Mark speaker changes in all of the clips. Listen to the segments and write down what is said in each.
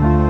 Speaker 1: Bye.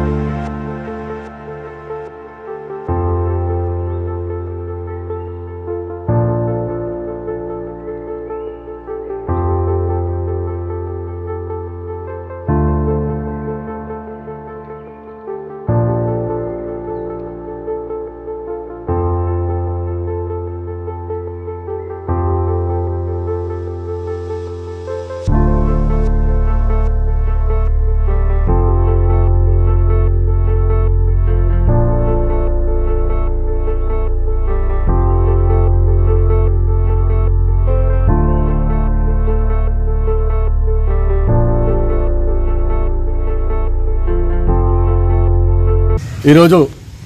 Speaker 1: ఈరోజు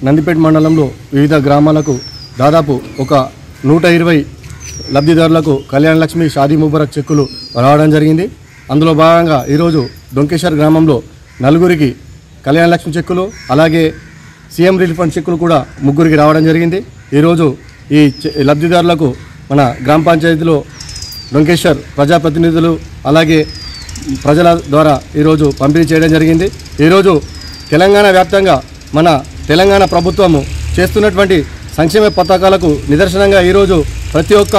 Speaker 1: నందిపేట మండలంలో వివిధ గ్రామాలకు దాదాపు ఒక నూట ఇరవై లబ్ధిదారులకు కళ్యాణ లక్ష్మి షాదీ ముబారక్ చెక్కులు రావడం జరిగింది. అందులో భాగంగా ఈరోజు డొంకేశ్వర్ గ్రామంలో నలుగురికి కళ్యాణ లక్ష్మి చెక్కులు అలాగే సీఎం రిలీఫ్ ఫండ్ చెక్కులు కూడా ముగ్గురికి రావడం జరిగింది. ఈరోజు ఈ లబ్ధిదారులకు మన గ్రామ పంచాయతీలో డొంకేశ్వర్ ప్రజాప్రతినిధులు అలాగే ప్రజల ద్వారా ఈరోజు పంపిణీ చేయడం జరిగింది. ఈరోజు తెలంగాణ వ్యాప్తంగా మన తెలంగాణ ప్రభుత్వము చేస్తున్నటువంటి సంక్షేమ పథకాలకు నిదర్శనంగా ఈరోజు ప్రతి ఒక్క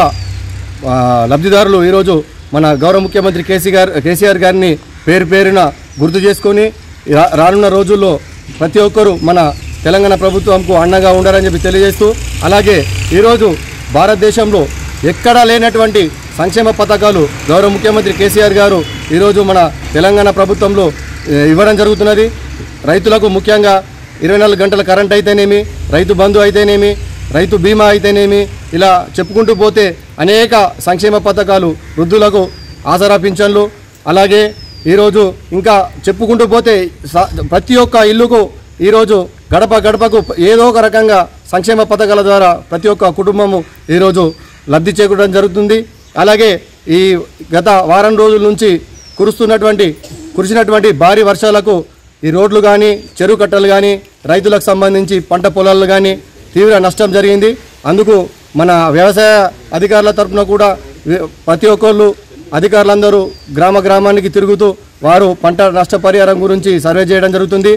Speaker 1: లబ్ధిదారులు ఈరోజు మన గౌరవ ముఖ్యమంత్రి కేసీ గారు కేసీఆర్ గారిని పేరు పేరున గుర్తు చేసుకొని రా- రానున్న రోజుల్లో ప్రతి ఒక్కరూ మన తెలంగాణ ప్రభుత్వంకు అండగా ఉండాలని చెప్పి తెలియజేస్తూ అలాగే ఈరోజు భారతదేశంలో ఎక్కడా లేనటువంటి సంక్షేమ పథకాలు గౌరవ ముఖ్యమంత్రి కేసీఆర్ గారు ఈరోజు మన తెలంగాణ ప్రభుత్వంలో ఇవ్వడం జరుగుతున్నది. రైతులకు ముఖ్యంగా ఇరవై నాలుగు గంటల కరెంట్ అయితేనేమి రైతు బంధు అయితేనేమి రైతు బీమా అయితేనేమి ఇలా చెప్పుకుంటూ పోతే అనేక సంక్షేమ పథకాలు వృద్ధులకు ఆసరా పింఛన్లు అలాగే ఈరోజు ఇంకా చెప్పుకుంటూ పోతే ప్రతి ఒక్క ఇల్లుకు ఈరోజు గడప గడపకు ఏదో ఒక రకంగా సంక్షేమ పథకాల ద్వారా ప్రతి ఒక్క కుటుంబము ఈరోజు లబ్ధి చేకూరడం జరుగుతుంది. అలాగే ఈ గత వారం రోజుల నుంచి కురుస్తున్నటువంటి కురిసినటువంటి భారీ వర్షాలకు ఈ రోడ్లు కానీ చెరువు కట్టలు కానీ రైతులకు సంబంధించి పంట పొలాలు కానీ తీవ్ర నష్టం జరిగింది. అందుకు మన వ్యవసాయ అధికారుల తరపున కూడా ప్రతి ఒక్కళ్ళు అధికారులందరూ గ్రామ గ్రామానికి తిరుగుతూ వారు పంట నష్టపరిహారం గురించి సర్వే చేయడం జరుగుతుంది.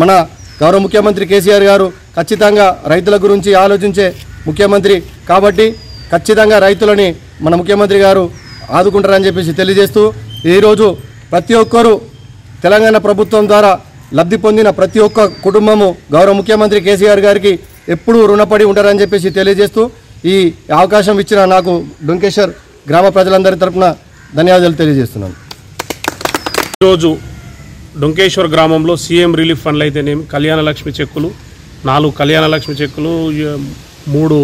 Speaker 1: మన గౌరవ ముఖ్యమంత్రి కేసీఆర్ గారు ఖచ్చితంగా రైతుల గురించి ఆలోచించే ముఖ్యమంత్రి కాబట్టి ఖచ్చితంగా రైతులని మన ముఖ్యమంత్రి గారు ఆదుకుంటారని చెప్పేసి తెలియజేస్తూ ఈరోజు ప్రతి ఒక్కరూ తెలంగాణ ప్రభుత్వం ద్వారా లబ్ధి పొందిన ప్రతి ఒక్క కుటుంబము గౌరవ ముఖ్యమంత్రి కేసీఆర్ గారికి ఎప్పుడూ రుణపడి ఉంటారని చెప్పేసి తెలియజేస్తూ ఈ అవకాశం ఇచ్చిన నాకు డొంకేశ్వర్ గ్రామ ప్రజలందరి తరఫున ధన్యవాదాలు తెలియజేస్తున్నాను.
Speaker 2: ఈరోజు డొంకేశ్వర్ గ్రామంలో సీఎం రిలీఫ్ ఫండ్లు అయితేనేమి కళ్యాణ లక్ష్మి చెక్కులు నాలుగు కళ్యాణ లక్ష్మి చెక్కులు మూడు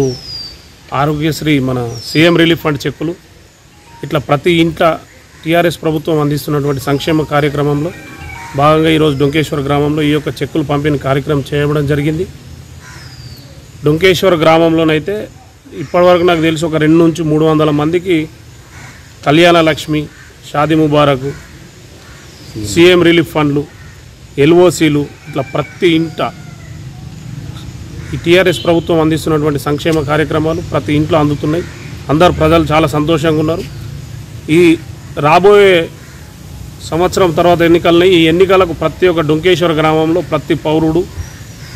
Speaker 2: ఆరోగ్యశ్రీ మన సీఎం రిలీఫ్ ఫండ్ చెక్కులు. ఇట్లా ప్రతి ఇంట్లో టీఆర్ఎస్ ప్రభుత్వం అందిస్తున్నటువంటి సంక్షేమ కార్యక్రమంలో భాగంగా ఈరోజు డొంకేశ్వర గ్రామంలో ఈ యొక్క చెక్కులు పంపిణీ కార్యక్రమం చేయడం జరిగింది. డొంకేశ్వర గ్రామంలోనైతే ఇప్పటివరకు నాకు తెలిసి ఒక రెండు నుంచి మూడు వందల మందికి కళ్యాణ లక్ష్మి షాది ముబారక్ సీఎం రిలీఫ్ ఫండ్లు ఎల్ఓసీలు ఇట్లా ప్రతి ఇంట ఈ టీఆర్ఎస్ ప్రభుత్వం అందిస్తున్నటువంటి సంక్షేమ కార్యక్రమాలు ప్రతి ఇంట్లో అందుతున్నాయి. అందరు ప్రజలు చాలా సంతోషంగా ఉన్నారు. ఈ రాబోయే సంవత్సరం తర్వాత ఎన్నికలని ఈ ఎన్నికలకు ప్రతి ఒక్క డొంకేశ్వర గ్రామంలో ప్రతి పౌరుడు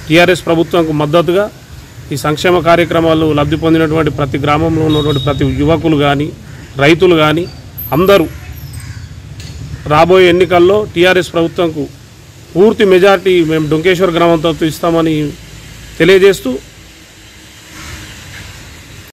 Speaker 2: టీఆర్ఎస్ ప్రభుత్వంకు మద్దతుగా ఈ సంక్షేమ కార్యక్రమాలు లబ్ధి పొందినటువంటి ప్రతి గ్రామంలో ఉన్నటువంటి ప్రతి యువకులు కానీ రైతులు కానీ అందరూ రాబోయే ఎన్నికల్లో టీఆర్ఎస్ ప్రభుత్వంకు పూర్తి మెజార్టీ మేము డొంకేశ్వర గ్రామంతో ఇస్తామని తెలియజేస్తూ